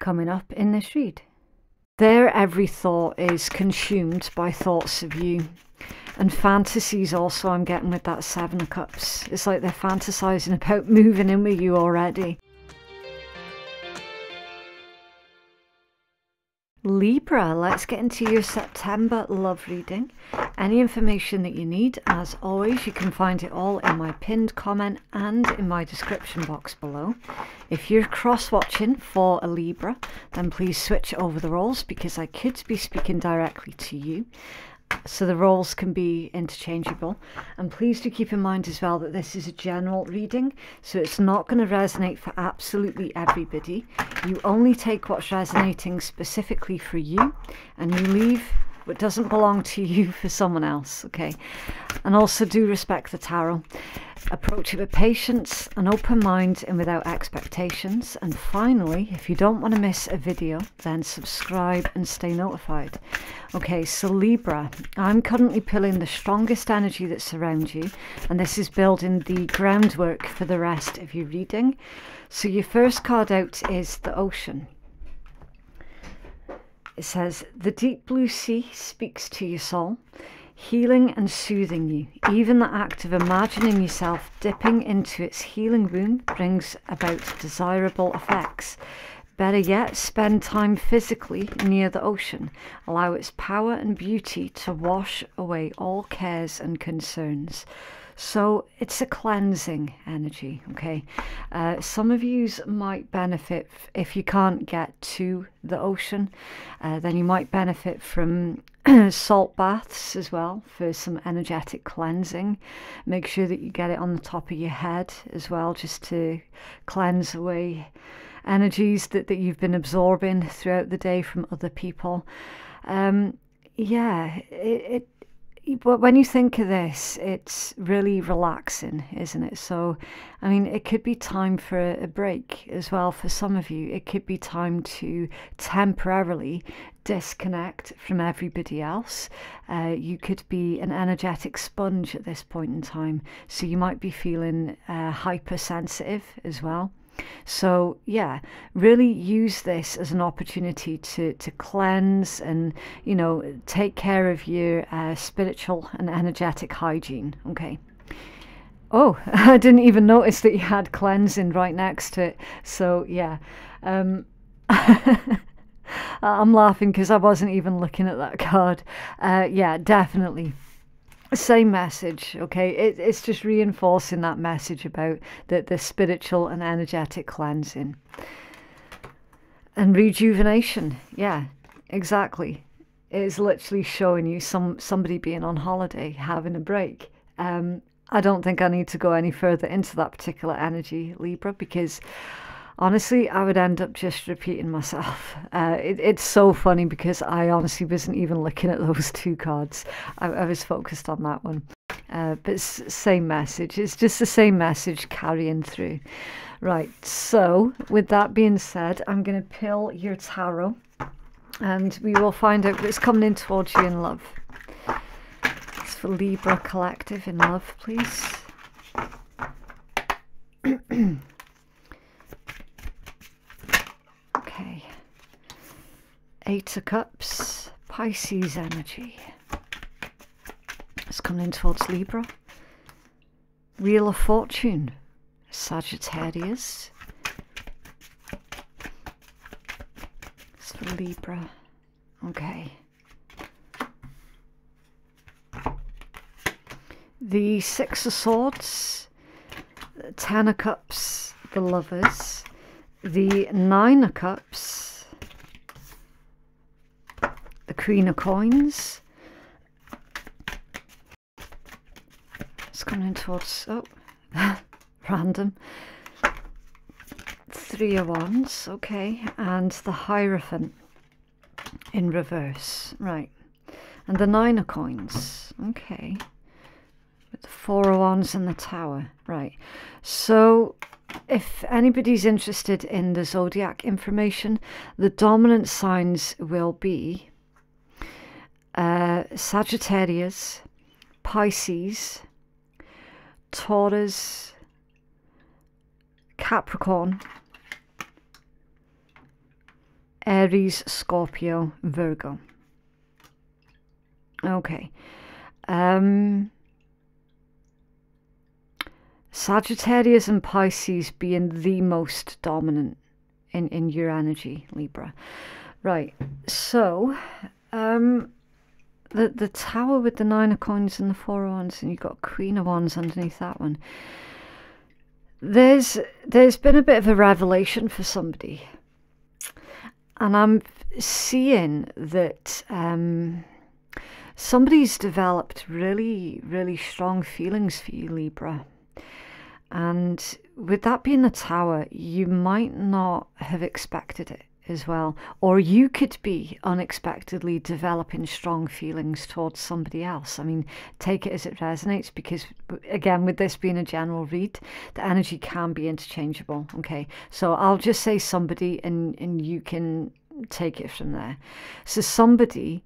coming up in this read. There, every thought is consumed by thoughts of you. And fantasies also, I'm getting with that Seven of Cups. It's like they're fantasizing about moving in with you already. Libra, let's get into your September love reading. Any information that you need, as always, you can find it all in my pinned comment and in my description box below. If you're cross watching for a Libra, then please switch over the roles because I could be speaking directly to you so the roles can be interchangeable. And please do keep in mind as well that this is a general reading, so it's not going to resonate for absolutely everybody. You only take what's resonating specifically for you, and you leave what doesn't belong to you for someone else, okay? And also do respect the tarot. Approach it with patience, an open mind, and without expectations. And finally, if you don't want to miss a video, then subscribe and stay notified. Okay, so Libra, I'm currently pulling the strongest energy that surrounds you, and this is building the groundwork for the rest of your reading. So your first card out is the ocean. It says, The deep blue sea speaks to your soul healing and soothing you. Even the act of imagining yourself dipping into its healing womb brings about desirable effects. Better yet, spend time physically near the ocean. Allow its power and beauty to wash away all cares and concerns. So it's a cleansing energy, okay? Uh, some of you might benefit if you can't get to the ocean, uh, then you might benefit from salt baths as well for some energetic cleansing. Make sure that you get it on the top of your head as well, just to cleanse away energies that, that you've been absorbing throughout the day from other people. Um, yeah, it, it but when you think of this, it's really relaxing, isn't it? So, I mean, it could be time for a, break as well for some of you. It could be time to temporarily disconnect from everybody else. Uh, you could be an energetic sponge at this point in time. So, you might be feeling uh, hypersensitive as well. So yeah, really use this as an opportunity to to cleanse and you know take care of your uh, spiritual and energetic hygiene. Okay. Oh, I didn't even notice that you had cleansing right next to it. So yeah. Um, I'm laughing because I wasn't even looking at that card. Uh, yeah, definitely same message okay? It, it's just reinforcing that message about the, the spiritual and energetic cleansing. And rejuvenation yeah exactly. It's literally showing you some somebody being on holiday having a break. Um, i don't think i need to go any further into that particular energy libra because honestly, I would end up just repeating myself. Uh, it, it's so funny because I honestly wasn't even looking at those two cards. I, I was focused on that one. Uh, but same message. It's just the same message carrying through. Right. So, with that being said, I'm going to pill your tarot, and we will find out what's coming in towards you in love. It's for Libra Collective in love, please. Eight of Cups, Pisces energy. It's coming in towards Libra. Wheel of Fortune, Sagittarius. It's for Libra. Okay. The Six of Swords, Ten of Cups, the Lovers. The Nine of Cups, the Queen of Coins. It's coming towards, oh, random. Three of Wands, okay, and the Hierophant in reverse, right. And the Nine of Coins, okay. With the Four of Wands and the Tower, right. So if anybody's interested in the zodiac information, the dominant signs will be uh, Sagittarius, Pisces, Taurus, Capricorn, Aries, Scorpio, Virgo. Okay. Um, Sagittarius and Pisces being the most dominant in, in your energy, Libra. Right, so um, the the tower with the nine of coins and the four of wands, and you've got queen of wands underneath that one. There's there's been a bit of a revelation for somebody, and I'm seeing that um, somebody's developed really really strong feelings for you, Libra. And with that being the tower, you might not have expected it as well. Or you could be unexpectedly developing strong feelings towards somebody else. I mean, take it as it resonates because, again, with this being a general read, the energy can be interchangeable. Okay. So I'll just say somebody and, and you can take it from there. So somebody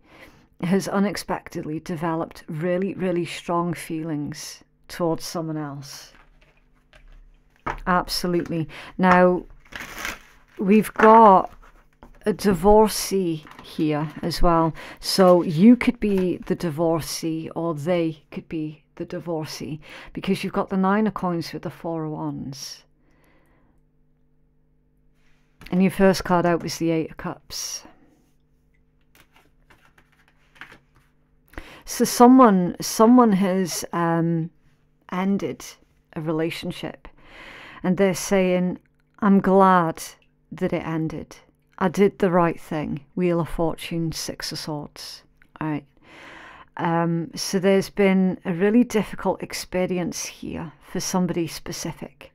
has unexpectedly developed really, really strong feelings towards someone else Absolutely. Now, we've got a divorcee here as well. So you could be the divorcee or they could be the divorcee because you've got the nine of coins with the four of wands. And your first card out was the eight of cups. So someone someone has um, ended a relationship and they're saying, I'm glad that it ended. I did the right thing. Wheel of Fortune, Six of Swords. All right. Um, so there's been a really difficult experience here for somebody specific.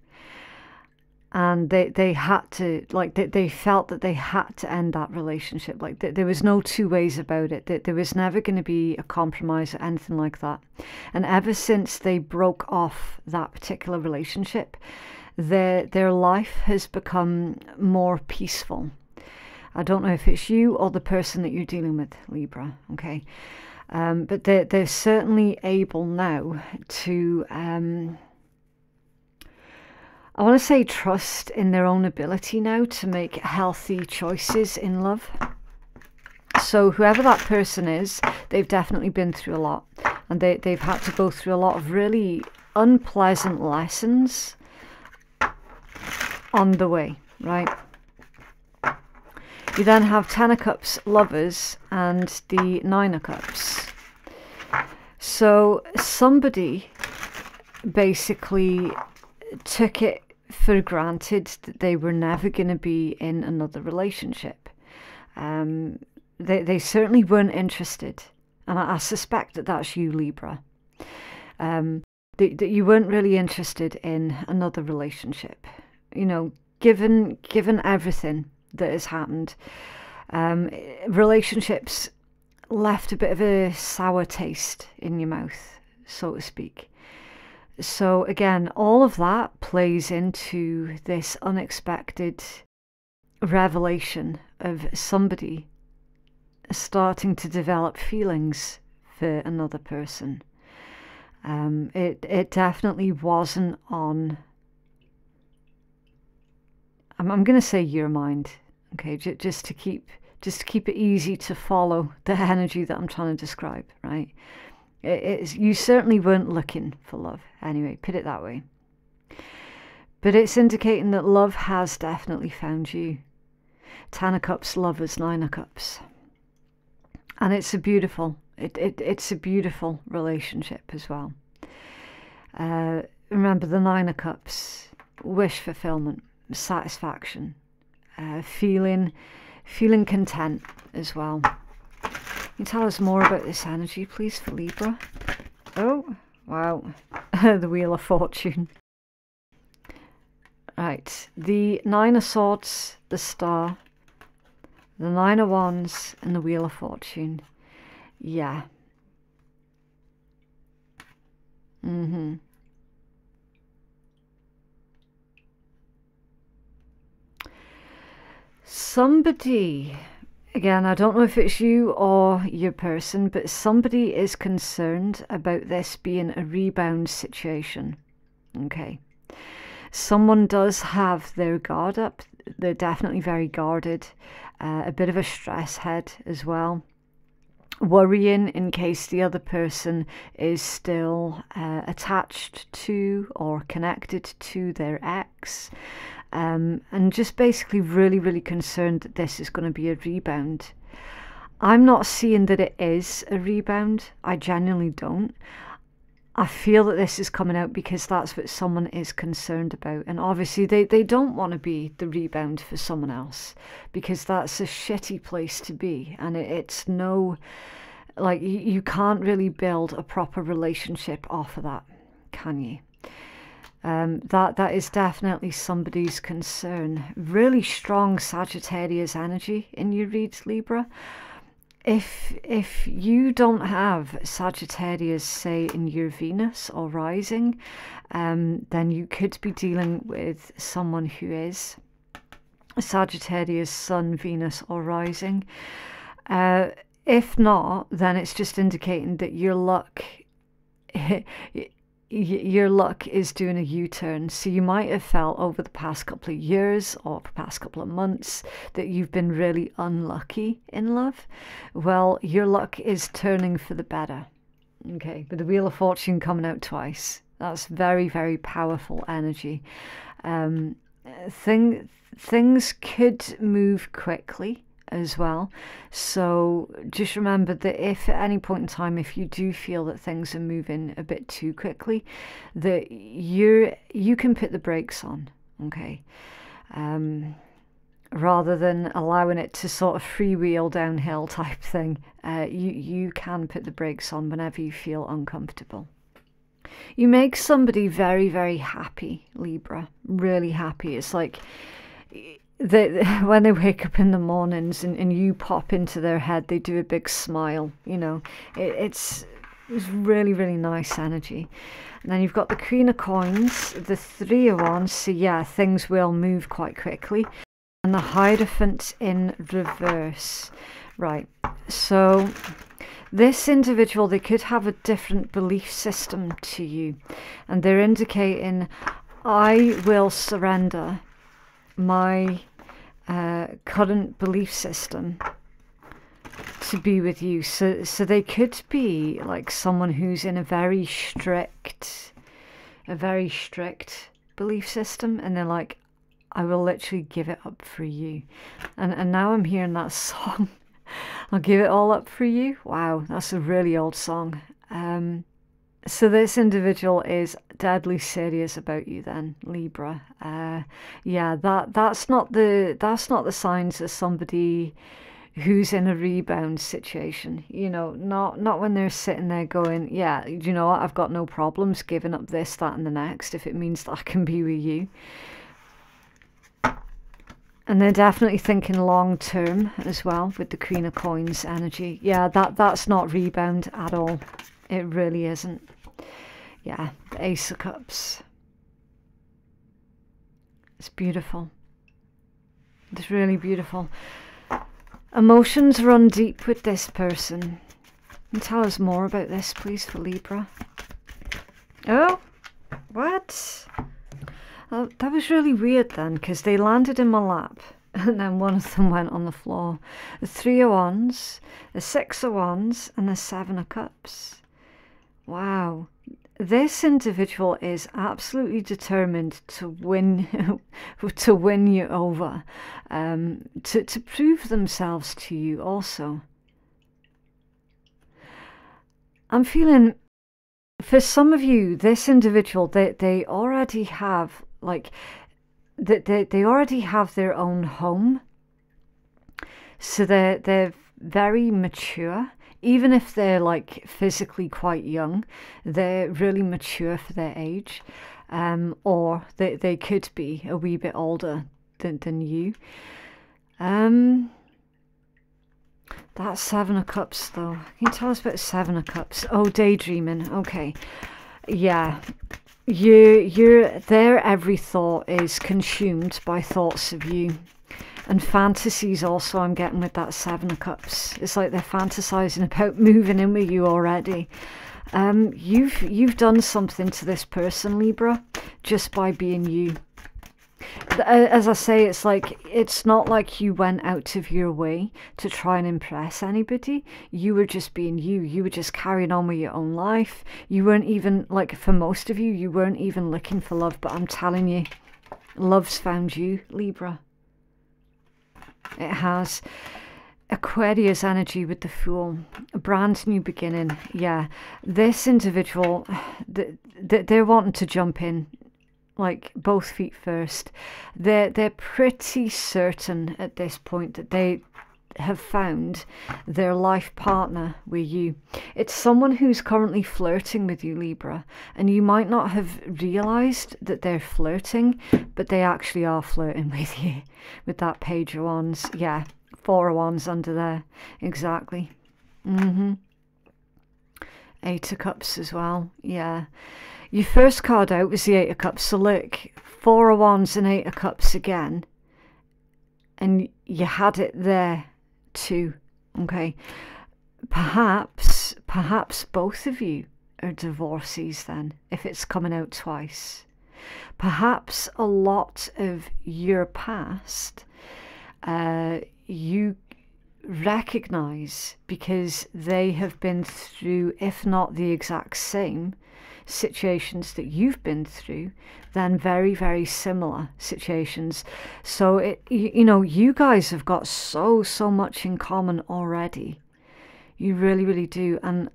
And they, they had to, like, they, they felt that they had to end that relationship. Like, th there was no two ways about it. That there was never going to be a compromise or anything like that. And ever since they broke off that particular relationship, their their life has become more peaceful. I don't know if it's you or the person that you're dealing with, Libra. Okay, um, but they're they're certainly able now to. Um, I want to say trust in their own ability now to make healthy choices in love. So whoever that person is, they've definitely been through a lot, and they they've had to go through a lot of really unpleasant lessons on the way, right? You then have Ten of Cups lovers and the Nine of Cups. So somebody basically took it for granted that they were never going to be in another relationship. Um, they, they certainly weren't interested. And I, I suspect that that's you, Libra. Um, that, that you weren't really interested in another relationship you know, given given everything that has happened, um, relationships left a bit of a sour taste in your mouth, so to speak. So again, all of that plays into this unexpected revelation of somebody starting to develop feelings for another person. Um, it it definitely wasn't on I'm, I'm going to say your mind, okay, j- just to keep just to keep it easy to follow the energy that I'm trying to describe, right? It, it's, you certainly weren't looking for love, anyway, put it that way. But it's indicating that love has definitely found you. Ten of Cups, lovers, Nine of Cups. And it's a beautiful, it, it, it's a beautiful relationship as well. Uh, remember the Nine of Cups, wish fulfillment satisfaction, uh, feeling, feeling content as well. You tell us more about this energy, please, for Libra? Oh, wow. the Wheel of Fortune. Right, the Nine of Swords, the Star, the Nine of Wands, and the Wheel of Fortune. Yeah. Mm-hmm. Somebody, again, I don't know if it's you or your person, but somebody is concerned about this being a rebound situation. Okay. Someone does have their guard up. they're definitely very guarded, uh, a bit of a stress head as well worrying in case the other person is still uh, attached to or connected to their ex. Um, and just basically really, really concerned that this is going to be a rebound. I'm not seeing that it is a rebound. I genuinely don't. I feel that this is coming out because that's what someone is concerned about. And obviously, they, they don't want to be the rebound for someone else because that's a shitty place to be. And it, it's no, like, you, you can't really build a proper relationship off of that, can you? Um, that that is definitely somebody's concern. Really strong Sagittarius energy in your reads, Libra if if you don't have Sagittarius, say in your Venus or rising, um, then you could be dealing with someone who is Sagittarius, Sun, Venus, or rising. Uh, if not, then it's just indicating that your luck your luck is doing a U turn. So you might have felt over the past couple of years or past couple of months that you've been really unlucky in love. Well, your luck is turning for the better. Okay, with the Wheel of Fortune coming out twice. That's very, very powerful energy. Um, thing, things could move quickly as well. So just remember that if at any point in time, if you do feel that things are moving a bit too quickly, that you you can put the brakes on. Okay. Um, rather than allowing it to sort of freewheel downhill type thing, uh, you you can put the brakes on whenever you feel uncomfortable. You make somebody very very happy, Libra. Really happy. It's like they, when they wake up in the mornings and, and you pop into their head, they do a big smile. You know, it, it's it's really really nice energy. And then you've got the Queen of Coins, the Three of Wands. So yeah, things will move quite quickly, and the Hierophant in reverse. Right. So this individual, they could have a different belief system to you, and they're indicating, I will surrender my uh, current belief system to be with you. So, so they could be like someone who's in a very strict, a very strict belief system, and they're like, I will literally give it up for you. And and now I'm hearing that song. I'll give it all up for you. Wow, that's a really old song. Um, so this individual is deadly serious about you then libra. Uh, yeah that that's not the that's not the signs of somebody who's in a rebound situation. You know not not when they're sitting there going yeah you know what? I've got no problems giving up this that and the next if it means that i can be with you. And they're definitely thinking long term as well with the queen of coins energy. Yeah that that's not rebound at all it really isn't. Yeah, the Ace of Cups. It's beautiful. It's really beautiful. Emotions run deep with this person. And tell us more about this, please, for Libra. Oh, what? That was really weird then, because they landed in my lap and then one of them went on the floor. The three of wands, the six of wands, and the seven of cups. Wow. This individual is absolutely determined to win, to win you over, um, to, to prove themselves to you also. I'm feeling, for some of you, this individual, they, they already have, like, they, they, they already have their own home. So they're, they're very mature even if they're like physically quite young, they're really mature for their age, um, or they, they could be a wee bit older than, than you. Um, that's Seven of Cups, though. Can you tell us about Seven of Cups? Oh, daydreaming. Okay. Yeah. You, you're, their every thought is consumed by thoughts of you. And fantasies also I'm getting with that Seven of Cups. It's like they're fantasizing about moving in with you already. Um, you've you've done something to this person, Libra, just by being you. as I say, it's like it's not like you went out of your way to try and impress anybody. You were just being you. You were just carrying on with your own life. You weren't even like for most of you, you weren't even looking for love. But I'm telling you, love's found you, Libra. It has. Aquarius energy with the Fool, a brand new beginning. Yeah, this individual, they're wanting to jump in like both feet first. They're they're pretty certain at this point that they have found their life partner with you. It's someone who's currently flirting with you, Libra, and you might not have realized that they're flirting, but they actually are flirting with you with that page of wands. Yeah, four of wands under there. Exactly. Mm-hmm. Eight of cups as well. Yeah. Your first card out was the Eight of Cups. So look, Four of Wands and Eight of Cups again. And you had it there too. Okay. Perhaps, perhaps both of you are divorcees then, if it's coming out twice. Perhaps a lot of your past uh, you recognize because they have been through, if not the exact same, situations that you've been through than very, very similar situations. So, it, you, you know, you guys have got so, so much in common already. You really, really do. And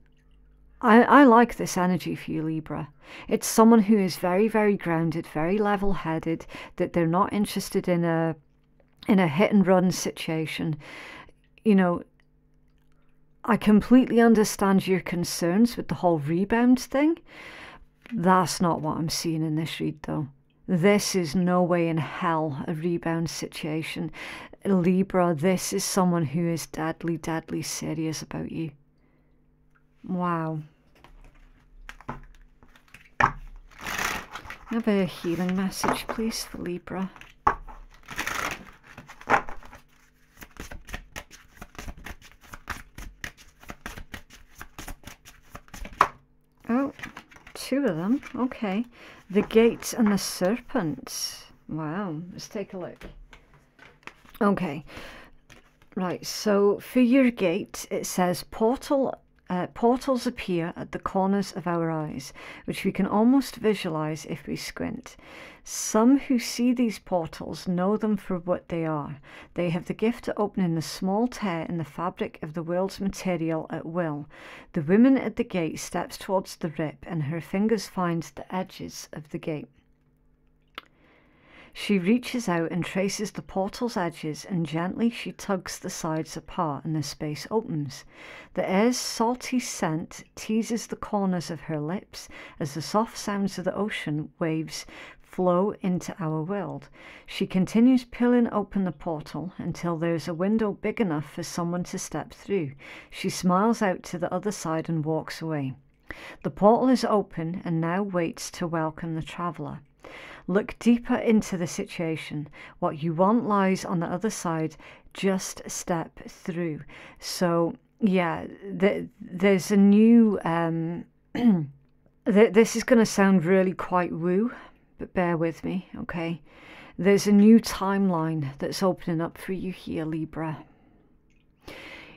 I, I like this energy for you, Libra. It's someone who is very, very grounded, very level headed, that they're not interested in a in a hit and run situation. You know, I completely understand your concerns with the whole rebound thing. That's not what I'm seeing in this read, though. This is no way in hell a rebound situation. Libra, this is someone who is deadly, deadly serious about you. Wow. Have a healing message, please, for Libra. Two of them. Okay. The Gate and the Serpent. Wow. Let's take a look. Okay. Right. So for your gate, it says portal uh, portals appear at the corners of our eyes, which we can almost visualize if we squint. Some who see these portals know them for what they are. They have the gift of opening the small tear in the fabric of the world's material at will. The woman at the gate steps towards the rip, and her fingers find the edges of the gate. She reaches out and traces the portal's edges, and gently she tugs the sides apart, and the space opens. The air's salty scent teases the corners of her lips as the soft sounds of the ocean waves flow into our world. She continues pulling open the portal until there is a window big enough for someone to step through. She smiles out to the other side and walks away. The portal is open and now waits to welcome the traveller. Look deeper into the situation. What you want lies on the other side. Just step through. So, yeah, the, there's a new. Um, this is going to sound really quite woo, but bear with me, okay? There's a new timeline that's opening up for you here, Libra.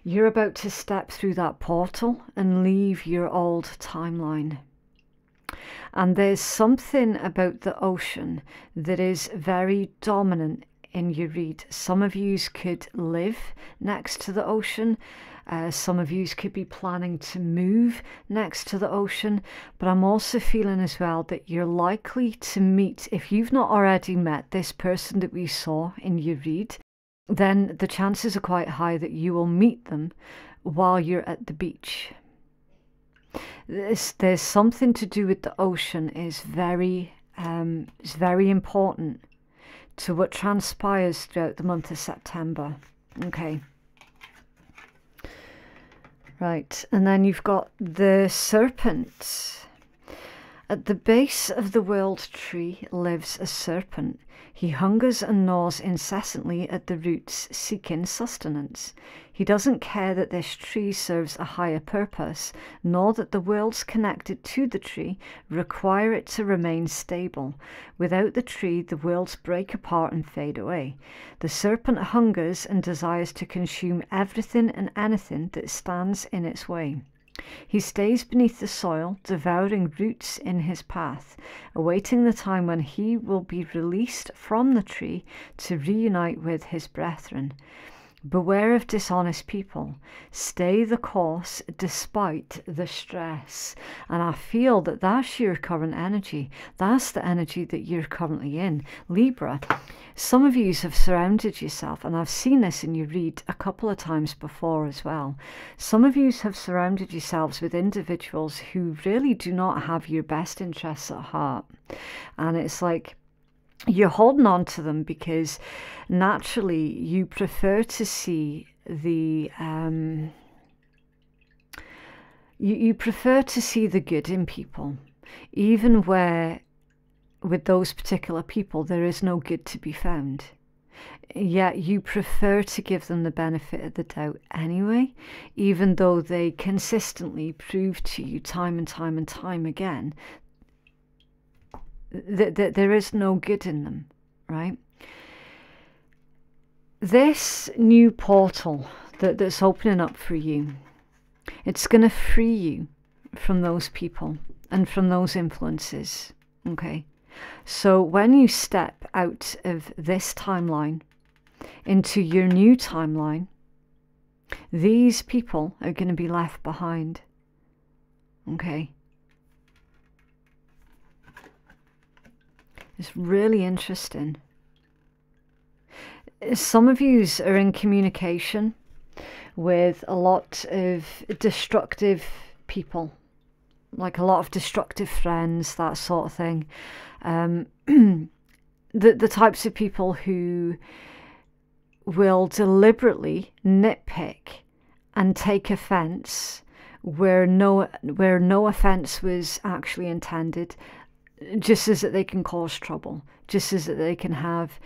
You're about to step through that portal and leave your old timeline. And there's something about the ocean that is very dominant in your read. Some of you could live next to the ocean. Uh, some of you could be planning to move next to the ocean, but I'm also feeling as well that you're likely to meet, if you've not already met this person that we saw in your read, then the chances are quite high that you will meet them while you're at the beach there's, there's something to do with the ocean is very um, is very important to what transpires throughout the month of September. Okay. Right, and then you've got the serpent. At the base of the world tree lives a serpent. He hungers and gnaws incessantly at the roots, seeking sustenance. He doesn't care that this tree serves a higher purpose, nor that the worlds connected to the tree require it to remain stable. Without the tree, the worlds break apart and fade away. The serpent hungers and desires to consume everything and anything that stands in its way. He stays beneath the soil, devouring roots in his path, awaiting the time when he will be released from the tree to reunite with his brethren. Beware of dishonest people. Stay the course despite the stress. And I feel that that's your current energy. That's the energy that you're currently in. Libra. Some of you have surrounded yourself, and I've seen this in your read a couple of times before as well. Some of you have surrounded yourselves with individuals who really do not have your best interests at heart. And it's like, you're holding on to them because naturally you prefer to see the um, you, you prefer to see the good in people. Even where with those particular people there is no good to be found. Yet you prefer to give them the benefit of the doubt anyway even though they consistently prove to you time and time and time again that, that there is no good in them, right? This new portal that, that's opening up for you, it's going to free you from those people and from those influences, okay? So when you step out of this timeline into your new timeline, these people are going to be left behind, okay? It's really interesting. Some of you are in communication with a lot of destructive people, like a lot of destructive friends, that sort of thing. Um, the the types of people who will deliberately nitpick and take offence where no where no offence was actually intended just as that they can cause trouble, just as that they can have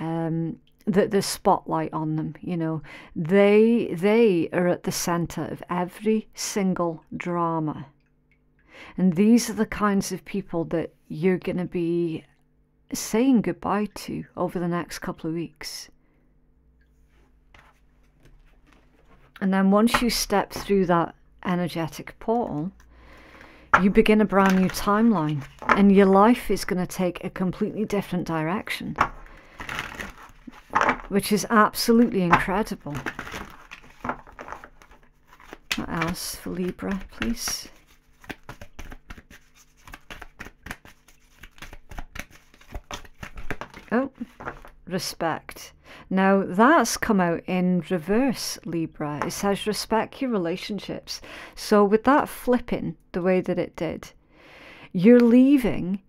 um, the the spotlight on them. You know, they they are at the center of every single drama, and these are the kinds of people that you're going to be saying goodbye to over the next couple of weeks. And then once you step through that energetic portal, you begin a brand new timeline and your life is going to take a completely different direction, which is absolutely incredible. What else for Libra, please? Oh, respect. Now that's come out in reverse Libra. It says respect your relationships. So with that flipping the way that it did, you're leaving,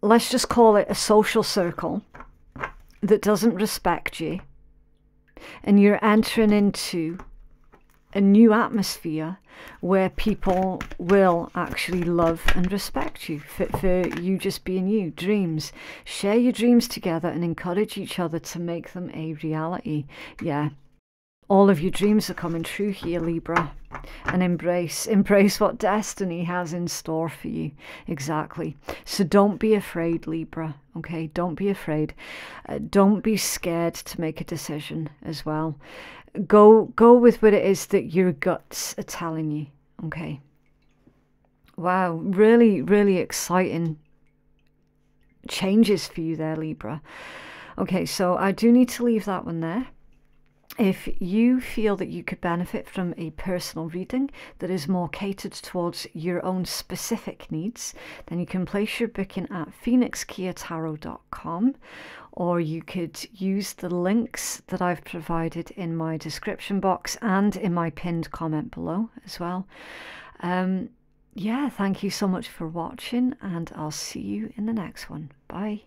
let's just call it a social circle that doesn't respect you, and you're entering into a new atmosphere where people will actually love and respect you for, for you just being you. Dreams. Share your dreams together and encourage each other to make them a reality. Yeah. All of your dreams are coming true here, Libra. And embrace, embrace what destiny has in store for you. Exactly. So don't be afraid, Libra. Okay, don't be afraid. Uh, don't be scared to make a decision as well go go with what it is that your guts are telling you okay? Wow really really exciting changes for you there libra. Okay so i do need to leave that one there if you feel that you could benefit from a personal reading that is more catered towards your own specific needs, then you can place your booking at phoenixkeiatarot.com or you could use the links that I've provided in my description box and in my pinned comment below as well. Um, yeah, thank you so much for watching, and I'll see you in the next one. Bye.